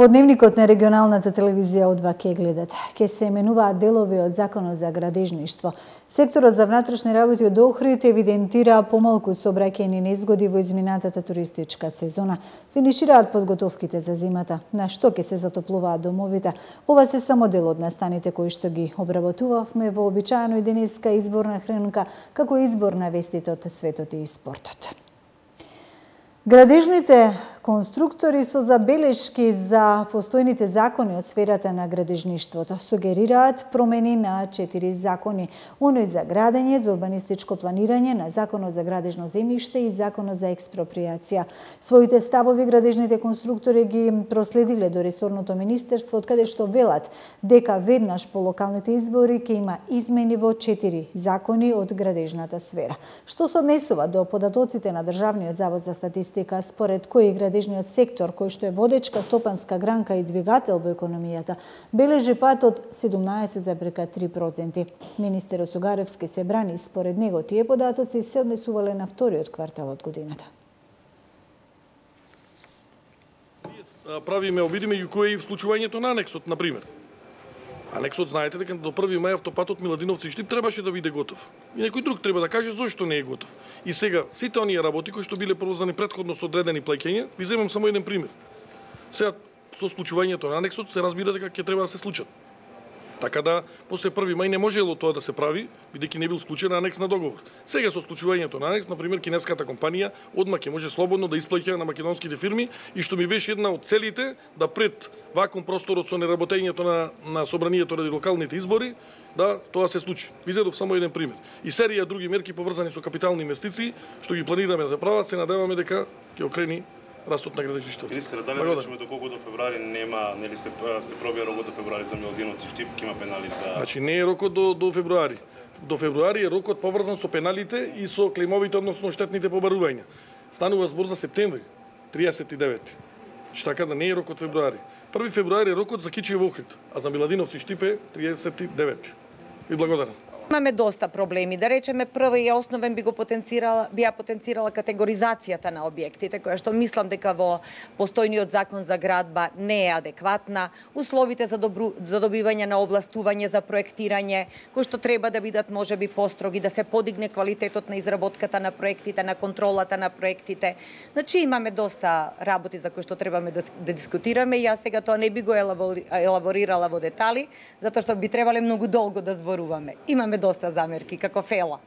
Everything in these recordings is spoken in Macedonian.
Во дневникот на регионалната телевизија од ке гледат. Ке се именуваат делови од Законот за градежништво. Секторот за внатрешни работи од Охрид евидентира помалку сообраќајни незгоди во изминатата туристичка сезона. Финишираат подготовките за зимата. На што ке се затоплуваат домовите? Ова се само дел од настаните кои што ги обработувавме во обичаено и денеска изборна хранка, како избор на вестите од светот и спортот. Градежните Конструктори со забелешки за постојните закони од сферата на градежништвото сугерираат промени на четири закони. Оној за градење, за урбанистичко планирање, на Законот за градежно земјиште и Законот за експроприација. Своите ставови градежните конструктори ги проследиле до ресорното министерство, од каде што велат дека веднаш по локалните избори ќе има измени во четири закони од градежната сфера. Што се однесува до податоците на Државниот завод за статистика, според кои градежниот сектор, кој што е водечка стопанска гранка и двигател во економијата, бележи пат од 17,3%. Министерот Сугаревски се брани според него тие податоци се однесувале на вториот квартал од годината. правиме обидиме и кој е в случувањето на анексот, на пример. Анексот знаете дека до 1 мај автопатот Миладиновци Штип требаше да биде готов. И некој друг треба да каже зошто не е готов. И сега сите оние работи кои што биле провозани предходно со одредени плаќања, ви земам само еден пример. Сега со случувањето на анексот се разбира дека ќе треба да се случат. Така да, после 1 мај не можело тоа да се прави, бидејќи не бил склучен анекс на договор. Сега со склучувањето на анекс, на пример, кинеската компанија одма ќе може слободно да исплаќа на македонските фирми и што ми беше една од целите да пред вакуум просторот со неработењето на, на собранието ради локалните избори, да тоа се случи. Ви зедов само еден пример. И серија други мерки поврзани со капитални инвестиции, што ги планираме да прават, се надеваме дека ќе окрени растот на градежништвото. Министре, дали да речеме доколку до февруари нема, нели се се пробија рокот до февруари за Милдиновци Штип, има пенали за Значи не е рокот до до февруари. До февруари е рокот поврзан со пеналите и со клеймовите односно штетните побарувања. Станува збор за септември 39. Значи така да не е рокот февруари. 1 февруари е рокот за Кичиево Охрид, а за Миладиновци Штипе 39. Ви благодарам. Имаме доста проблеми. Да речеме, прва и основен би го потенцирала, би ја потенцирала категоризацијата на објектите, која што мислам дека во постојниот закон за градба не е адекватна, условите за, добру, за добивање на овластување за проектирање, кои што треба да бидат можеби построги, да се подигне квалитетот на изработката на проектите, на контролата на проектите. Значи имаме доста работи за кои што требаме да, да дискутираме и јас сега тоа не би го елаборирала во детали, затоа што би требале многу долго да зборуваме. Имаме доста замерки, како фела.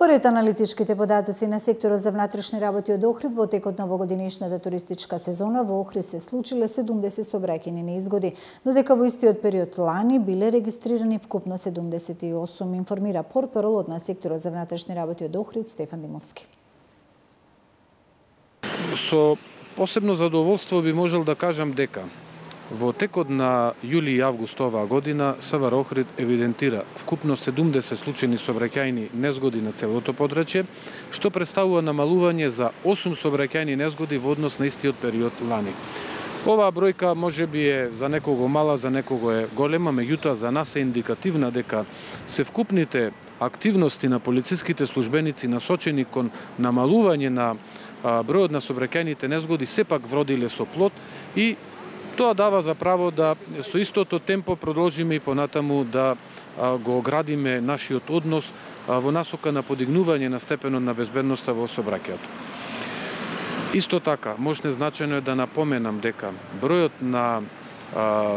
Според аналитичките податоци на секторот за внатрешни работи од Охрид, во текот на овогодинешната туристичка сезона во Охрид се случиле 70 собраќајни неизгоди, додека во истиот период лани биле регистрирани вкупно 78, информира порперолот на секторот за внатрешни работи од Охрид Стефан Димовски. Со посебно задоволство би можел да кажам дека Во текот на јули и август оваа година Савар Охрид евидентира вкупно 70 случајни собраќајни незгоди на целото подрачје, што представува намалување за 8 собраќајни незгоди во однос на истиот период лани. Оваа бројка може би е за некого мала, за некого е голема, меѓутоа за нас е индикативна дека се вкупните активности на полициските службеници насочени кон намалување на бројот на собраќајните незгоди сепак вродиле со плод и Тоа дава за право да со истото темпо продолжиме и понатаму да го оградиме нашиот однос во насока на подигнување на степенот на безбедноста во собраќајето. Исто така, можне значено е да напоменам дека бројот на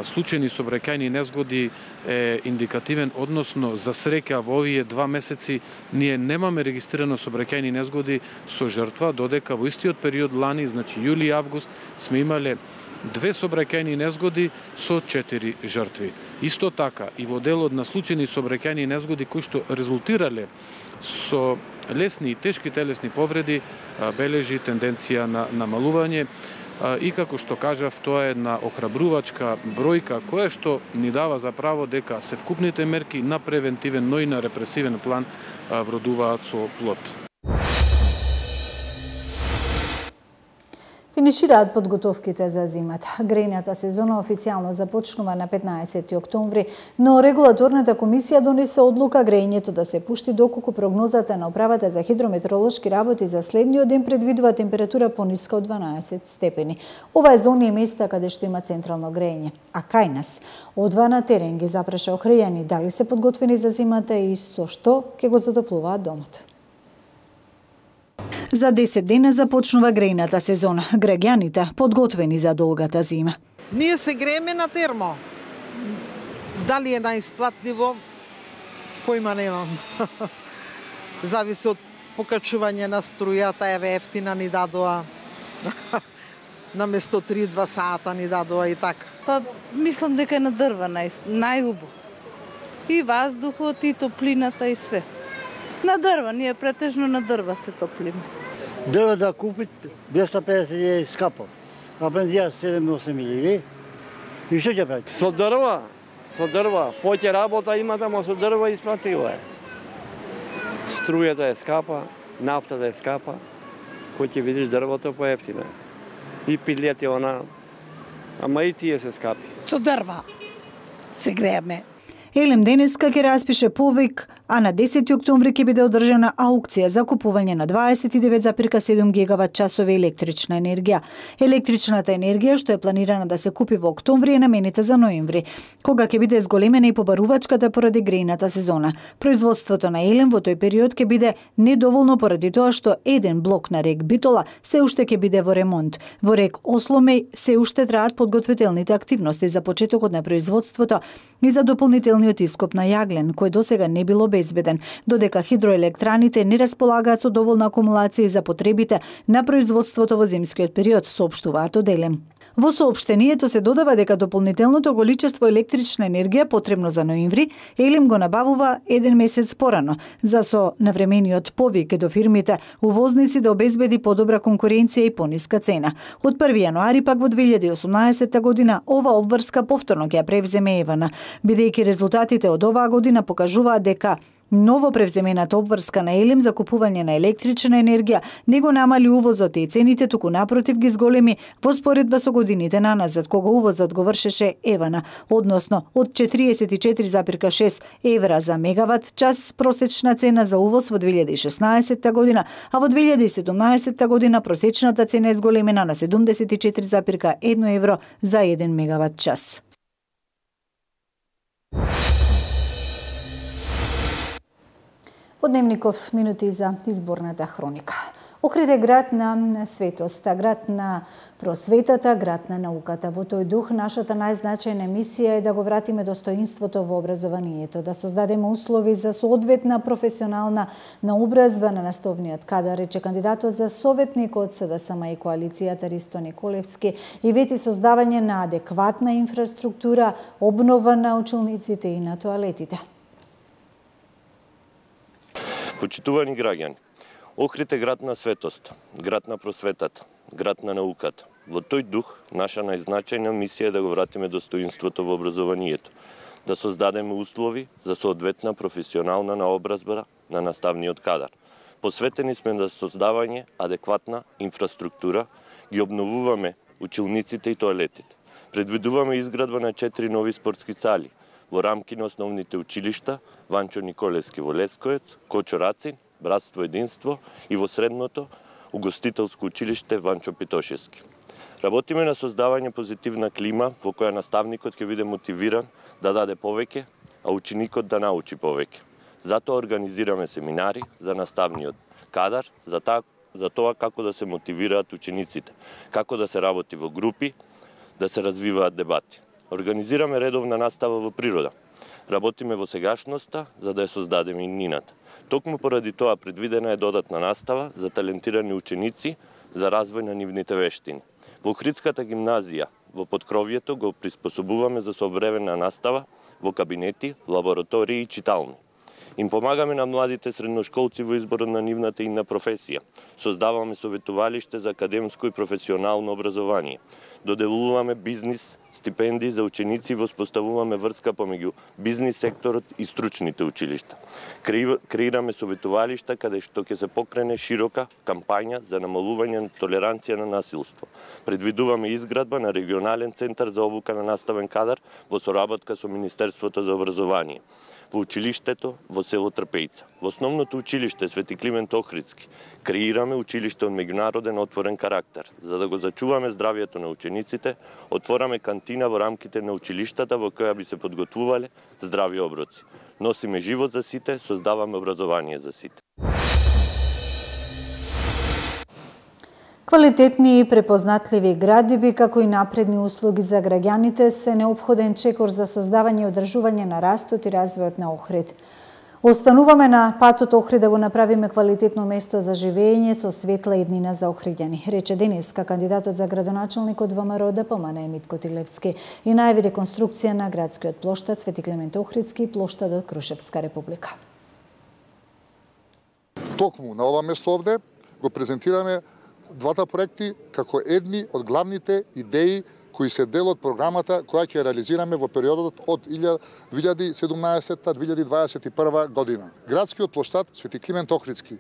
случајни собраќајни незгоди е индикативен, односно за среќа во овие два месеци ние немаме регистрирано собраќајни незгоди со жртва, додека во истиот период лани, значи јули и август, сме имале две собраќајни незгоди со четири жртви. Исто така и во делот на случајни собраќајни незгоди кои што резултирале со лесни и тешки телесни повреди бележи тенденција на намалување и како што кажав, тоа е една охрабрувачка бројка која што ни дава за право дека се вкупните мерки на превентивен, но и на репресивен план вродуваат со плод. Финишираат подготовките за зимата. Грејната сезона официјално започнува на 15 октомври, но регулаторната комисија донесе одлука грејњето да се пушти доколку прогнозата на управата за хидрометеоролошки работи за следниот ден предвидува температура пониска од 12 степени. Ова е зони и места каде што има централно грејење. А кај нас, одва на терен ги запраша охрејани дали се подготвени за зимата и со што ќе го задоплуваат домот. За 10 дена започнува грејната сезона. Граѓаните подготвени за долгата зима. Ние се грееме на термо. Дали е наисплатливо? Поима немам. Зависи од покачување на струјата, еве ефтина ни дадоа. на место 3-2 сата ни дадоа и така. Па мислам дека е на дрва нај, најубо. И ваздухот, и топлината, и све. На дрва, ние претежно на дрва се топлиме. Дрва да купи 250 е скапо, а бензија 7-8 мили. И што ќе прави? Со дрва, со дрва. Поќе работа има, тамо со дрва испратило е. Струјата е скапа, нафтата е скапа. Кој ќе видиш дрвото поевтино. И пилети она, ама и тие се скапи. Со дрва се грееме. Елем денеска ќе распише повик а на 10 октомври ќе биде одржана аукција за купување на 29,7 гигават часови електрична енергија. Електричната енергија што е планирана да се купи во октомври е наменита за ноември, кога ќе биде зголемена и побарувачката поради грејната сезона. Производството на елем во тој период ќе биде недоволно поради тоа што еден блок на рек Битола се уште ќе биде во ремонт. Во рек Осломеј се уште траат подготвителните активности за почетокот на производството и за дополнителни дополнителниот ископ на јаглен, кој досега не бил обезбеден, додека хидроелектраните не располагаат со доволна акумулација за потребите на производството во зимскиот период, соопштуваат оделем. Во соопштението се додава дека дополнителното количество електрична енергија потребно за ноември, Елим го набавува еден месец порано, за со навремениот повик до фирмите увозници да обезбеди подобра конкуренција и пониска цена. Од 1 јануари пак во 2018 година ова обврска повторно ќе ја превземе Евана, бидејќи резултатите од оваа година покажуваат дека Ново превземената обврска на Елим за купување на електрична енергија не го намали увозот и цените, туку напротив ги зголеми во споредба со годините наназад, кога увозот го вршеше Евана, односно од 44,6 евра за мегават час просечна цена за увоз во 2016 година, а во 2017 година просечната цена е зголемена на 74,1 евро за 1 мегават час. Во Дневников минути за изборната хроника. Охрид е град на светоста, град на просветата, град на науката. Во тој дух, нашата најзначајна мисија е да го вратиме достоинството во образованието, да создадеме услови за соодветна професионална наобразба на настовниот кадар, рече кандидатот за советник од СДСМ и коалицијата Ристо Николевски и вети создавање на адекватна инфраструктура, обнова на училниците и на тоалетите. Почитувани граѓани, Охрид е град на светост, град на просветата, град на науката. Во тој дух, наша најзначајна мисија е да го вратиме достоинството во образованието, да создадеме услови за соодветна професионална наобразба на наставниот кадар. Посветени сме на создавање адекватна инфраструктура, ги обновуваме училниците и тоалетите. Предвидуваме изградба на четири нови спортски цали – во рамки на основните училишта Ванчо Николевски во Лескоец, Кочо Рацин, Братство Единство и во средното Угостителско училиште Ванчо Питошевски. Работиме на создавање позитивна клима во која наставникот ќе биде мотивиран да даде повеќе, а ученикот да научи повеќе. Затоа организираме семинари за наставниот кадар, за, та, за тоа како да се мотивираат учениците, како да се работи во групи, да се развиваат дебати. Организираме редовна настава во природа. Работиме во сегашноста за да ја создадеме нината. Токму поради тоа предвидена е додатна настава за талентирани ученици за развој на нивните вештини. Во Охридската гимназија во подкровјето го приспособуваме за собревена настава во кабинети, лаборатории и читални. Им помагаме на младите средношколци во изборот на нивната и на професија. Создаваме советувалиште за академско и професионално образование. Доделуваме бизнис стипендии за ученици и воспоставуваме врска помеѓу бизнис секторот и стручните училишта. Креираме советувалишта каде што ќе се покрене широка кампања за намалување на толеранција на насилство. Предвидуваме изградба на регионален центар за обука на наставен кадар во соработка со Министерството за образование во училиштето во село Трпејца. Во основното училиште Свети Климент Охридски креираме училиште од меѓународен отворен карактер. За да го зачуваме здравието на учениците, отвораме кантина во рамките на училиштата во која би се подготвувале здрави оброци. Носиме живот за сите, создаваме образование за сите. Квалитетни и препознатливи градиби, како и напредни услуги за граѓаните се необходен чекор за создавање и одржување на растот и развојот на Охрид. Остануваме на патот Охрид да го направиме квалитетно место за живење со светла иднина за охриѓани, рече денеска кандидатот за градоначалник од ВМРО ДПМН Емит Котилевски и најави реконструкција на градскиот плоштад Свети Климент Охридски и плоштадот Крушевска република. Токму на ова место овде го презентираме двата проекти како едни од главните идеи кои се дел од програмата која ќе реализираме во периодот од 2017-2021 година. Градскиот площад Свети Климент Охридски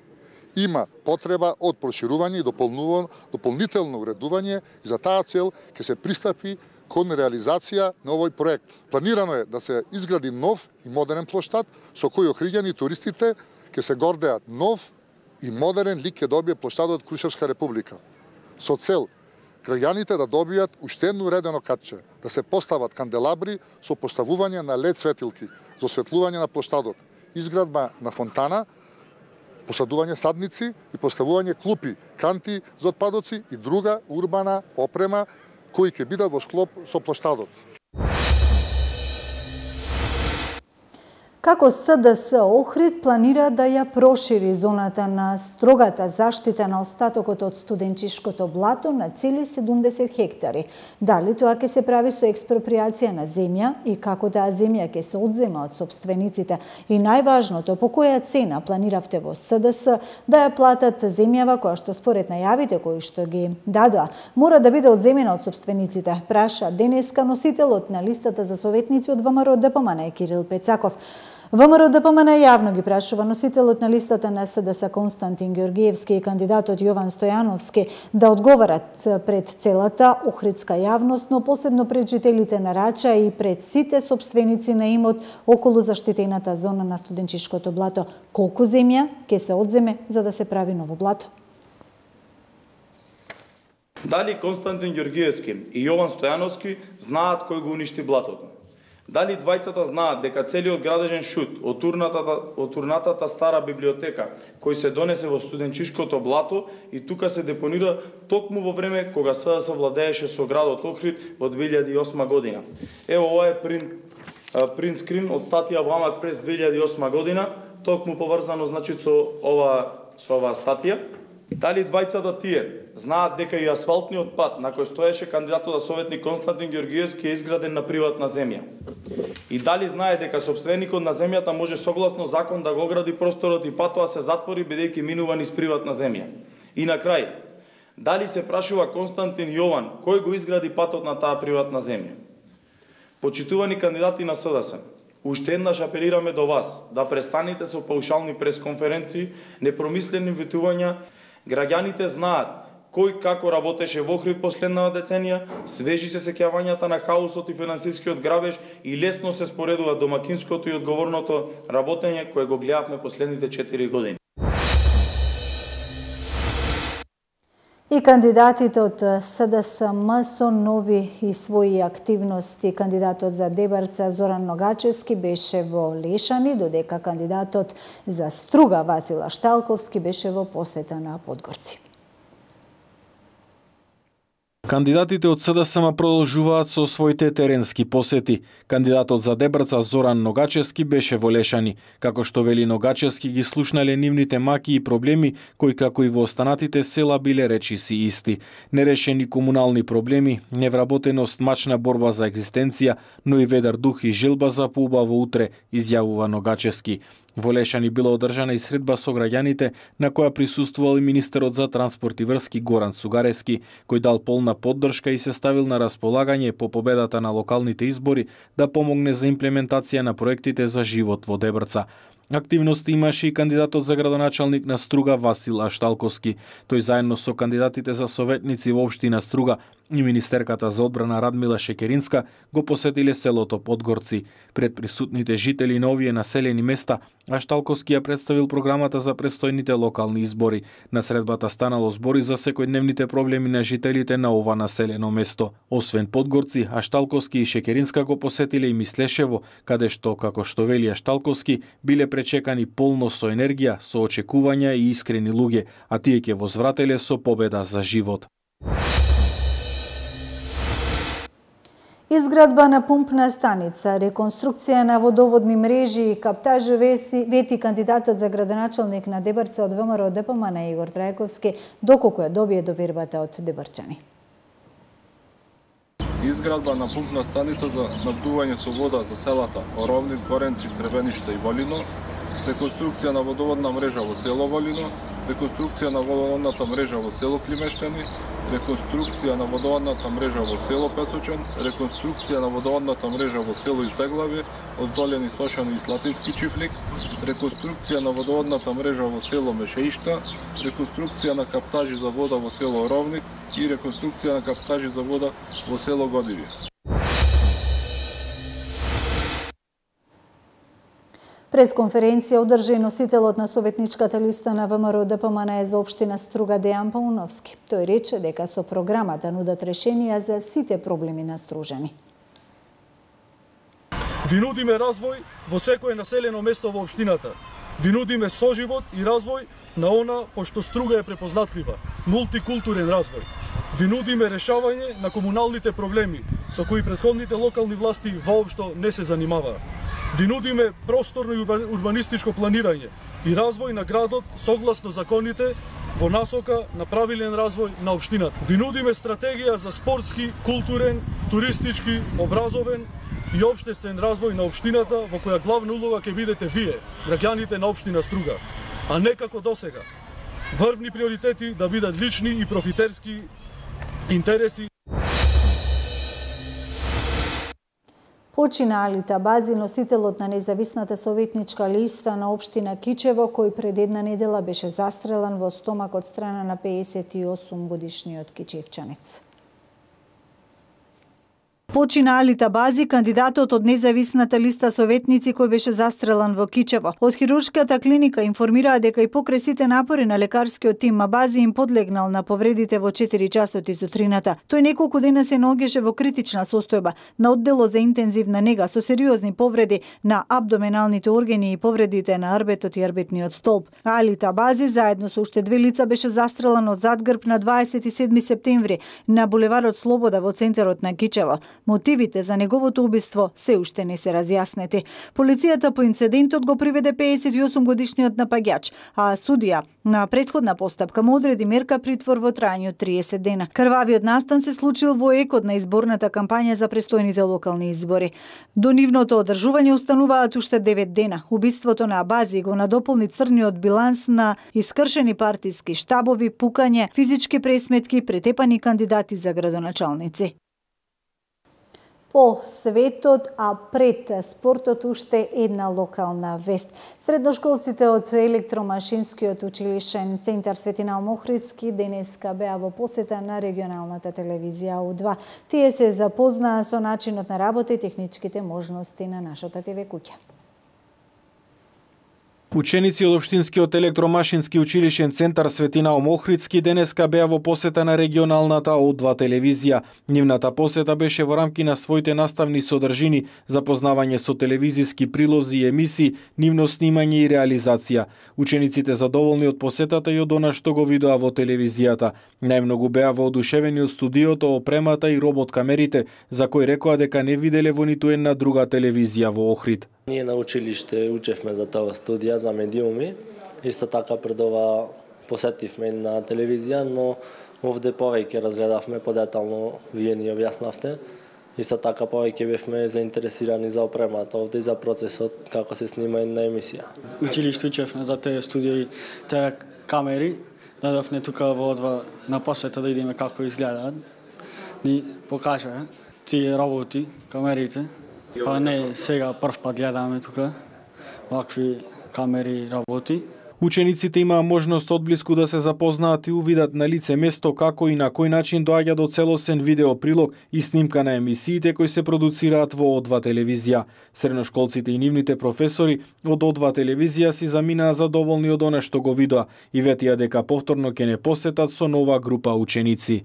има потреба од проширување и дополнително уредување и за таа цел ќе се пристапи кон реализација на овој проект. Планирано е да се изгради нов и модерен площад со кој охриѓани и туристите ќе се гордеат нов и модерен лик ќе добие площадот Крушевска република. Со цел граѓаните да добијат уште едно уредено катче, да се постават канделабри со поставување на лед светилки за осветлување на площадот, изградба на фонтана, посадување садници и поставување клупи, канти за отпадоци и друга урбана опрема кои ќе бидат во склоп со площадот. Како СДС Охрид планира да ја прошири зоната на строгата заштита на остатокот од студенчишкото блато на цели 70 хектари. Дали тоа ќе се прави со експроприација на земја и како таа земја ќе се одзема од собствениците и најважното по која цена планиравте во СДС да ја платат земјава која што според најавите кои што ги дадоа мора да биде одземена од собствениците, праша денеска носителот на листата за советници од ВМРО ДПМН Кирил Пецаков. ВМРО ДПМН јавно ги прашува носителот на листата на СДС Константин Георгиевски и кандидатот Јован Стојановски да одговарат пред целата охридска јавност, но посебно пред жителите на Рача и пред сите собственици на имот околу заштитената зона на студенчишкото блато. Колку земја ќе се одземе за да се прави ново блато? Дали Константин Георгиевски и Јован Стојановски знаат кој го уништи блатото? Дали двајцата знаат дека целиот градежен шут од турнатата, од турнатата стара библиотека, кој се донесе во студенчишкото блато и тука се депонира токму во време кога СДС владееше со градот Охрид во 2008 година. Ево ова е принт, принт скрин од статија во Амак прес 2008 година, токму поврзано значи со ова со оваа статија. Дали двајцата тие знаат дека и асфалтниот пат на кој стоеше кандидатот за советник Константин Георгиевски е изграден на приватна земја? И дали знае дека собственикот на земјата може согласно закон да го гради просторот и патоа се затвори бидејќи минува низ приватна земја? И на крај, дали се прашува Константин Јован кој го изгради патот на таа приватна земја? Почитувани кандидати на СДС, Уште еднаш апелираме до вас да престанете со паушални пресконференции, непромислени ветувања. Граѓаните знаат кој како работеше во Охрид последнава деценија, свежи се сеќавањата на хаосот и финансискиот грабеж и лесно се споредува домакинското и одговорното работење кое го гледавме последните 4 години. И кандидатите од СДСМ со нови и своји активности. Кандидатот за Дебарца Зоран Ногачевски беше во Лешани, додека кандидатот за Струга Васила Шталковски беше во посета на Подгорци. Кандидатите од СДСМ продолжуваат со своите теренски посети. Кандидатот за Дебрца Зоран Ногачевски беше во Лешани. Како што вели Ногачевски ги слушнале нивните маки и проблеми, кои како и во останатите села биле речиси исти. Нерешени комунални проблеми, невработеност, мачна борба за екзистенција, но и ведар дух и желба за поубаво утре, изјавува Ногачевски. Во Лешани била одржана и средба со граѓаните на која присуствувал и министерот за транспорт и врски Горан Сугарески, кој дал полна поддршка и се ставил на располагање по победата на локалните избори да помогне за имплементација на проектите за живот во Дебрца. Активности имаше и кандидатот за градоначалник на Струга Васил Ашталковски. Тој заедно со кандидатите за советници во општина Струга и министерката за одбрана Радмила Шекеринска го посетиле селото Подгорци. Пред присутните жители на овие населени места, Ашталковски ја представил програмата за престојните локални избори. На средбата станало збори за секојдневните проблеми на жителите на ова населено место. Освен Подгорци, Ашталковски и Шекеринска го посетиле и Мислешево, каде што, како што вели Ашталковски, биле пречекани полно со енергија, со очекувања и искрени луѓе, а тие ќе возврателе со победа за живот. Изградба на пумпна станица, реконструкција на водоводни мрежи и каптажи вети кандидатот за градоначалник на Дебарце од ВМРО ДПМН на Игор Трајковски, доколку ја добие довербата од Дебарчани. Изградба на пумпна станица за снабдување со вода за селата Оровник, Горенци, Требениште и Волино, реконструкција на водоводна мрежа во село Волино, реконструкција на водоводната мрежа во село Климештени, реконструкција на водоводната мрежа во село Песочен, реконструкција на водоводната мрежа во село Избеглави, Оздолени Сошани и Слатински Чифлик, реконструкција на водоводната мрежа во село Мешеишта, реконструкција на каптажи за вода во село Ровник и реконструкција на каптажи за вода во село Годиви. Пресконференција одржа и носителот на советничката листа на ВМРО ДПМН за општина Струга Дејан Пауновски. Тој рече дека со програмата нудат решенија за сите проблеми на Стружани. Ви нудиме развој во секое населено место во општината. Ви нудиме соживот и развој на она пошто Струга е препознатлива, мултикултурен развој. Ви нудиме решавање на комуналните проблеми со кои предходните локални власти воопшто не се занимаваа. Ви нудиме просторно и урбанистичко планирање и развој на градот согласно законите во насока на правилен развој на општината. Ви нудиме стратегија за спортски, културен, туристички, образовен и обштествен развој на општината во која главна улога ќе бидете вие, граѓаните на општина Струга, а не како досега. Врвни приоритети да бидат лични и профитерски интереси Почина Алита Бази, носителот на независната советничка листа на општина Кичево, кој пред една недела беше застрелан во стомак од страна на 58 годишниот кичевчанец. Почина Алита Бази, кандидатот од независната листа советници кој беше застрелан во Кичево. Од хируршката клиника информираа дека и покрај сите напори на лекарскиот тим Бази им подлегнал на повредите во 4 часот изутрината. Тој неколку дена се наоѓаше во критична состојба на одделот за интензивна нега со сериозни повреди на абдоменалните органи и повредите на арбетот и арбетниот столб. Алита Бази заедно со уште две лица беше застрелан од задгрб на 27 септември на булеварот Слобода во центарот на Кичево. Мотивите за неговото убиство се уште не се разјаснети. Полицијата по инцидентот го приведе 58 годишниот напаѓач, а судија на предходна постапка му одреди мерка притвор во трајање од 30 дена. Крвавиот настан се случил во екот на изборната кампања за престојните локални избори. До нивното одржување остануваат уште 9 дена. Убиството на Абази го надополни црниот биланс на искршени партиски штабови, пукање, физички пресметки, претепани кандидати за градоначалници по светот, а пред спортот уште една локална вест. Средношколците од електромашинскиот училишен Центар Светина Омохридски денеска беа во посета на регионалната телевизија У2. Тие се запознаа со начинот на работа и техничките можности на нашата ТВ куќа. Ученици од Обштинскиот електромашински училишен центар Светина Омохридски денеска беа во посета на регионалната О2 телевизија. Нивната посета беше во рамки на своите наставни содржини, запознавање со телевизиски прилози и емисии, нивно снимање и реализација. Учениците задоволни од посетата и од она што го видоа во телевизијата. Најмногу беа воодушевени од студиото, опремата и робот камерите, за кои рекоа дека не виделе во ниту една друга телевизија во Охрид. Ние на училиште учевме за тоа студија за медиуми. Исто така пред ова посетивме на телевизија, но овде повеќе разгледавме подетално, вие ни објаснавте. Исто така повеќе бевме заинтересирани за опремата овде и за процесот како се снима една емисија. Училиште учевме за тие студии, тие камери, дадовне тука во одва на посета да видиме како изгледаат. Ни покажа тие работи, камерите. Па не сега прв пат гледаме тука вакви камери работи. Учениците имаа можност одблиску да се запознаат и увидат на лице место како и на кој начин доаѓа до целосен видеоприлог и снимка на емисиите кои се продуцираат во Одва телевизија. Средношколците и нивните професори од Одва телевизија си заминаа задоволни од она што го видоа и ветија дека повторно ќе не посетат со нова група ученици.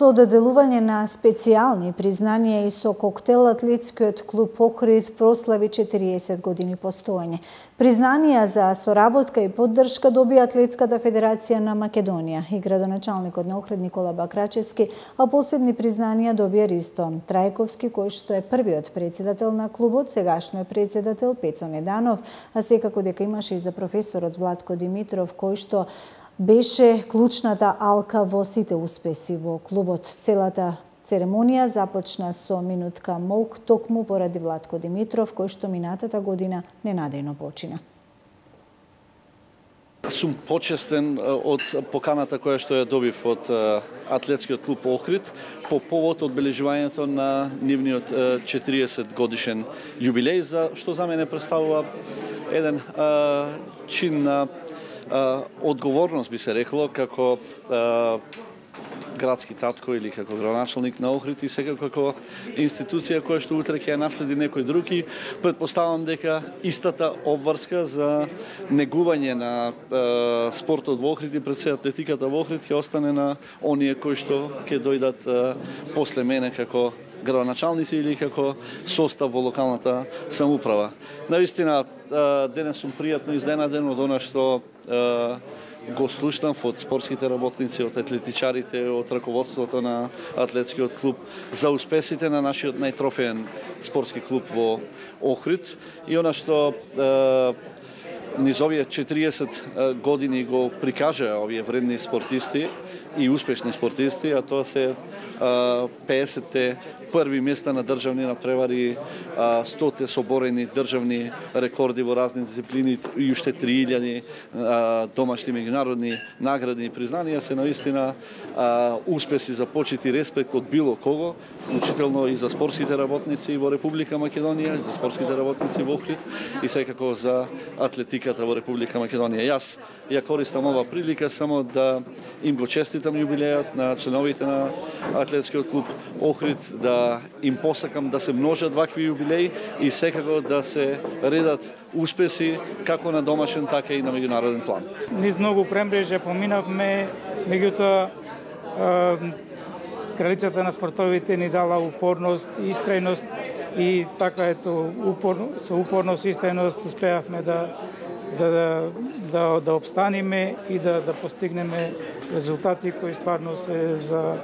Со доделување на специјални признанија и со коктел Атлетскиот клуб Охрид прослави 40 години постоење. Признанија за соработка и поддршка доби Атлетската федерација на Македонија и градоначалникот на Охрид Никола Бакрачевски, а посебни признанија добија Ристо Трајковски, кој што е првиот председател на клубот, сегашно е председател Пецо Неданов, а секако дека имаше и за професорот Владко Димитров, кој што беше клучната алка во сите успеси во клубот. Целата церемонија започна со минутка молк токму поради Владко Димитров, кој што минатата година ненадејно почина. Сум почестен од поканата која што ја добив од Атлетскиот клуб Охрид по повод одбележувањето на нивниот 40 годишен јубилеј, за што за мене представува еден чин на одговорност би се рекло како градски татко или како градоначалник на Охрид и сега како институција која што утре ќе наследи некој друг и предпоставам дека истата обврска за негување на е, спортот во Охрид и пред се атлетиката во Охрид ќе остане на оние кои што ќе дојдат е, после мене како градоначалници или како состав во локалната самоуправа. Наистина, денес сум пријатно изненаден од она што го слушнав од спортските работници, од атлетичарите, од раководството на атлетскиот клуб за успесите на нашиот најтрофеен спортски клуб во Охрид. И она што низ овие 40 години го прикажа овие вредни спортисти и успешни спортисти, а тоа се 50-те први места на државни надпревари, 100-те соборени државни рекорди во разни дисциплини и уште 3000 домашни меѓународни награди и признанија се наистина успеси за почит и респект од било кого, вклучително и за спортските работници во Република Македонија, и за спортските работници во Охрид и секако за атлетиката во Република Македонија. Јас ја користам ова прилика само да им го честитам јубилејот на членовите на атлетскиот клуб Охрид, да Да им посакам да се множат вакви јубилеи и секако да се редат успеси како на домашен, така и на меѓународен план. Низ многу прембрежја поминавме, меѓутоа кралицата на спортовите ни дала упорност и истрајност и така ето упорно, со упорност и истрајност успеавме да да, да, да, да обстаниме и да, да постигнеме резултати кои стварно се за,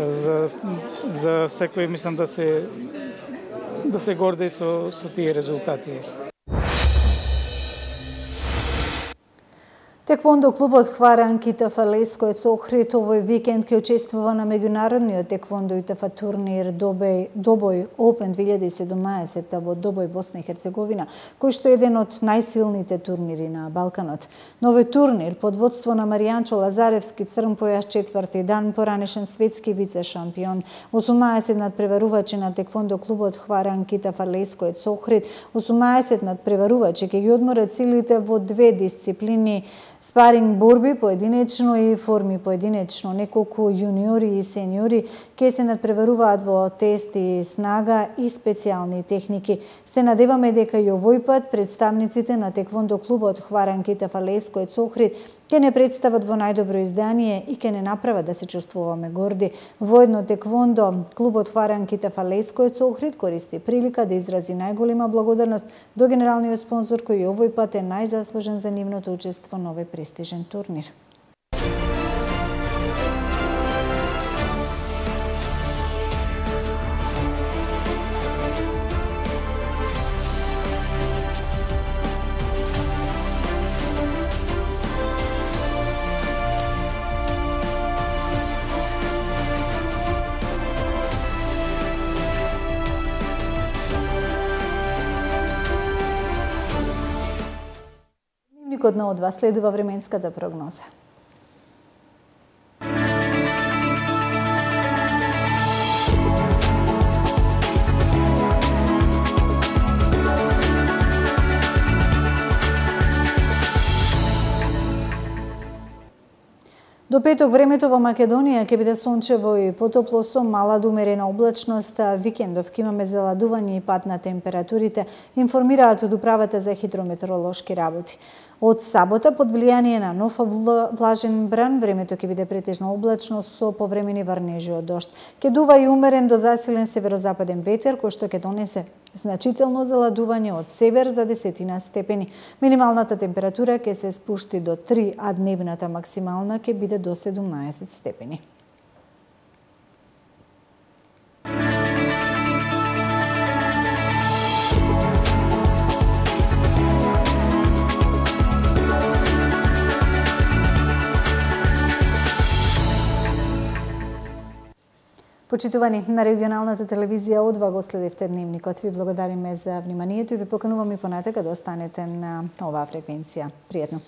за, за секој мислам да се да се горде со, со тие резултати. Теквондо клубот Хваранките Фалеско со Охрид овој викенд ќе учествува на меѓународниот теквондо ИТФ турнир Добој, Добој Open 2017 во Добој Босна и Херцеговина, кој што е еден од најсилните турнири на Балканот. Новој турнир под водство на Маријанчо Лазаревски Црн појаш четврти дан поранешен светски вице шампион, 18 надпреварувачи на теквондо клубот Хваранките Фалеско со Охрид, 18 надпреварувачи ќе ги одморат силите во две дисциплини. Спаринг борби поединечно и форми поединечно. Неколку јуниори и сениори ке се надпреваруваат во тести снага и специјални техники. Се надеваме дека и овој пат представниците на теквондо клубот Хваранки Фалеско и Цохрид ќе не представат во најдобро издание и ќе не направат да се чувствуваме горди. Воедно теквондо, клубот Хваранки Фалеско и Цохрид користи прилика да изрази најголема благодарност до генералниот спонзор кој овој пат е најзаслужен за нивното учество на овој престижен Турнир. од вас одва следува временската прогноза. До петок времето во Македонија ќе биде сончево и потопло со мала до умерена облачност. Викендов ќе имаме заладување и пат на температурите, информираат од управата за хидрометеоролошки работи. Од сабота, под влијание на нов влажен бран, времето ќе биде претежно облачно со повремени врнежи од дошт. Ке дува и умерен до засилен северозападен ветер, кој што ќе донесе значително заладување од север за десетина степени. Минималната температура ќе се спушти до 3, а дневната максимална ќе биде до 17 степени. Почитувани на регионалната телевизија одва го следевте дневникот. Ви благодариме за вниманието и ви покажувам и понатека да останете на оваа фреквенција. Пријатно.